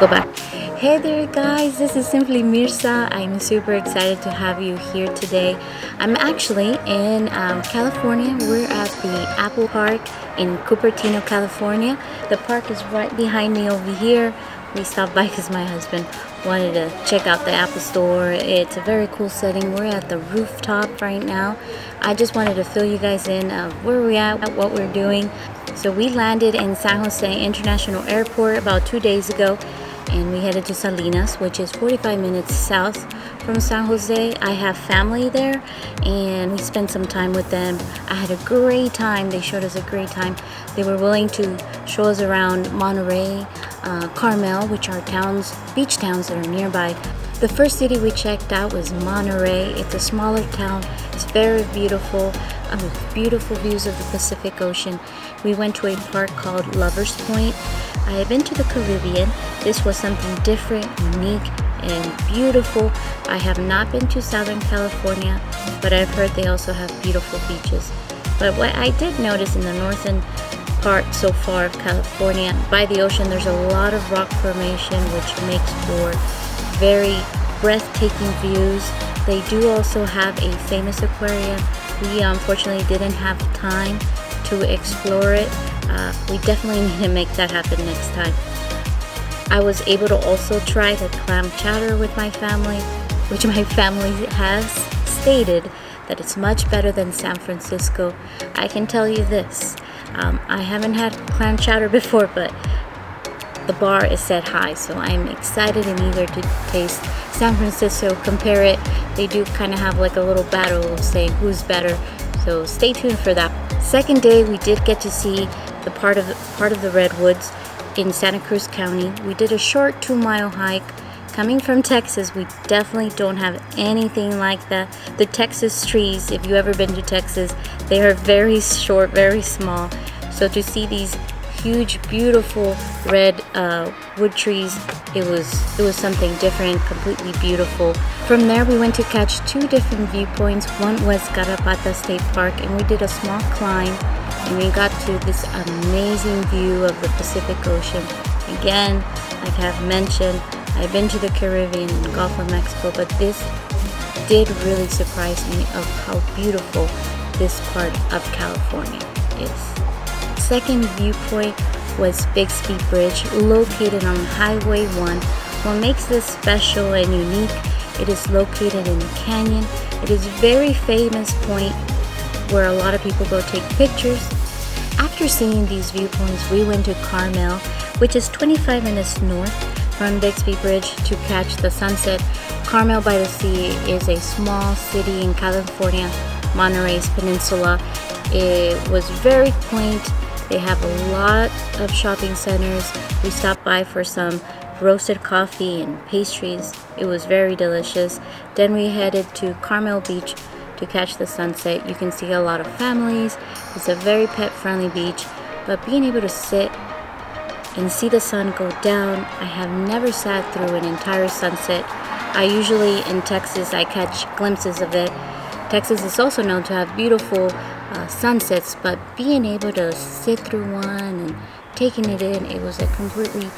go back. Hey there guys, this is Simply Mirza. I'm super excited to have you here today. I'm actually in um, California. We're at the Apple Park in Cupertino, California. The park is right behind me over here. We stopped by because my husband wanted to check out the Apple store. It's a very cool setting. We're at the rooftop right now. I just wanted to fill you guys in of where we're at, what we're doing. So we landed in San Jose International Airport about two days ago and we headed to Salinas, which is 45 minutes south from San Jose. I have family there and we spent some time with them. I had a great time. They showed us a great time. They were willing to show us around Monterey, uh, Carmel, which are towns, beach towns that are nearby. The first city we checked out was Monterey. It's a smaller town. It's very beautiful, with beautiful views of the Pacific Ocean. We went to a park called Lover's Point. I have been to the Caribbean. This was something different, unique, and beautiful. I have not been to Southern California, but I've heard they also have beautiful beaches. But what I did notice in the northern part so far of California, by the ocean, there's a lot of rock formation, which makes for very breathtaking views. They do also have a famous aquarium. We unfortunately didn't have time to explore it. Uh, we definitely need to make that happen next time. I was able to also try the clam chowder with my family, which my family has stated that it's much better than San Francisco. I can tell you this, um, I haven't had clam chowder before, but the bar is set high, so I'm excited and eager to taste San Francisco, compare it. They do kind of have like a little battle of saying who's better, so stay tuned for that. Second day, we did get to see the part of the, part of the redwoods in Santa Cruz County. We did a short two-mile hike. Coming from Texas, we definitely don't have anything like that. The Texas trees, if you ever been to Texas, they are very short, very small. So to see these huge, beautiful red uh, wood trees. It was it was something different, completely beautiful. From there, we went to catch two different viewpoints. One was Garrapata State Park, and we did a small climb, and we got to this amazing view of the Pacific Ocean. Again, like I've mentioned, I've been to the Caribbean and Gulf of Mexico, but this did really surprise me of how beautiful this part of California is second viewpoint was Bixby Bridge, located on Highway 1. What makes this special and unique, it is located in a canyon. It is a very famous point where a lot of people go take pictures. After seeing these viewpoints, we went to Carmel, which is 25 minutes north from Bixby Bridge to catch the sunset. Carmel by the Sea is a small city in California, Monterey's peninsula. It was very quaint they have a lot of shopping centers. We stopped by for some roasted coffee and pastries. It was very delicious. Then we headed to Carmel Beach to catch the sunset. You can see a lot of families. It's a very pet friendly beach, but being able to sit and see the sun go down, I have never sat through an entire sunset. I usually in Texas I catch glimpses of it. Texas is also known to have beautiful uh, sunsets, but being able to sit through one and taking it in, it was a completely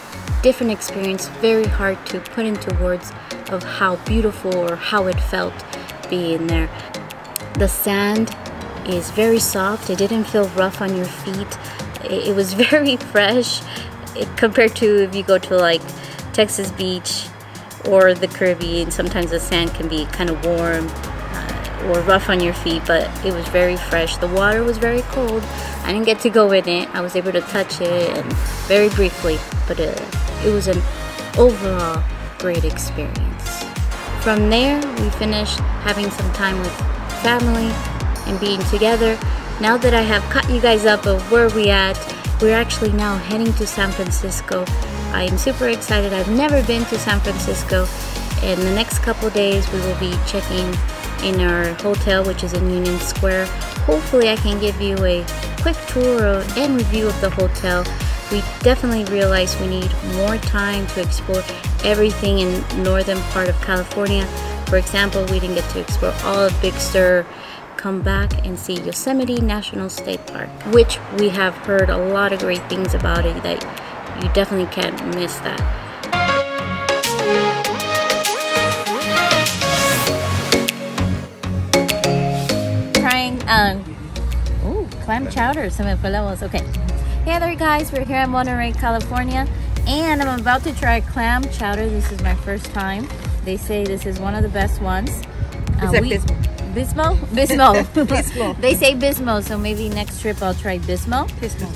different experience. Very hard to put into words of how beautiful or how it felt being there. The sand is very soft. It didn't feel rough on your feet. It, it was very fresh it, compared to if you go to like Texas Beach or the Caribbean. Sometimes the sand can be kind of warm or rough on your feet, but it was very fresh. The water was very cold. I didn't get to go in it. I was able to touch it and very briefly, but it, uh, it was an overall great experience. From there, we finished having some time with family and being together. Now that I have caught you guys up of where we at, we're actually now heading to San Francisco. I am super excited. I've never been to San Francisco. In the next couple days, we will be checking in our hotel, which is in Union Square. Hopefully I can give you a quick tour and review of the hotel. We definitely realize we need more time to explore everything in northern part of California. For example, we didn't get to explore all of Big Sur. Come back and see Yosemite National State Park, which we have heard a lot of great things about it that you definitely can't miss that. Um, ooh, clam chowder. Some was okay. Hey there, guys. We're here in Monterey, California, and I'm about to try clam chowder. This is my first time. They say this is one of the best ones. Uh, we, Bismo? Bismo? Bismo. they say Bismo, so maybe next trip I'll try Bismo. Pismo.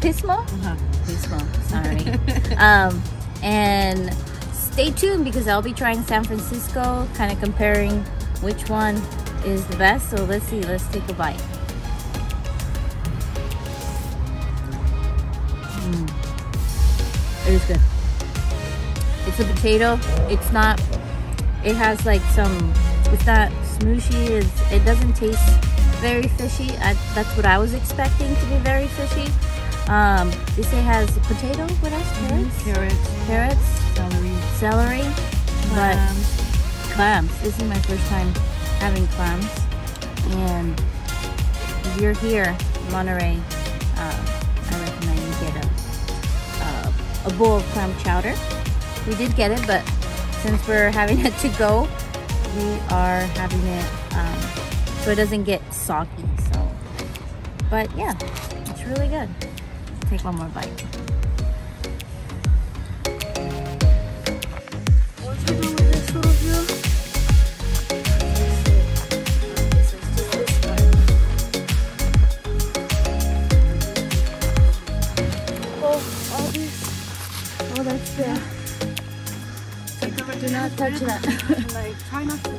Pismo? Uh-huh. Pismo, sorry. um, and stay tuned because I'll be trying San Francisco, kind of comparing which one is the best. So let's see, let's take a bite. Mm. It is good. It's a potato. It's not, it has like some, it's not smooshy. It's, it doesn't taste very fishy. I, that's what I was expecting to be very fishy. Um, this it has potato. What else? Carrots. Mm-hmm. Carrots. Carrots. Celery. Celery. Clams. But clams. This is my first time having clams, and if you're here, Monterey, uh, I recommend you get a uh, a bowl of clam chowder. We did get it, but since we're having it to go, we are having it um, so it doesn't get soggy. So, but yeah, it's really good take one more bite. There. Do not touch like, try not to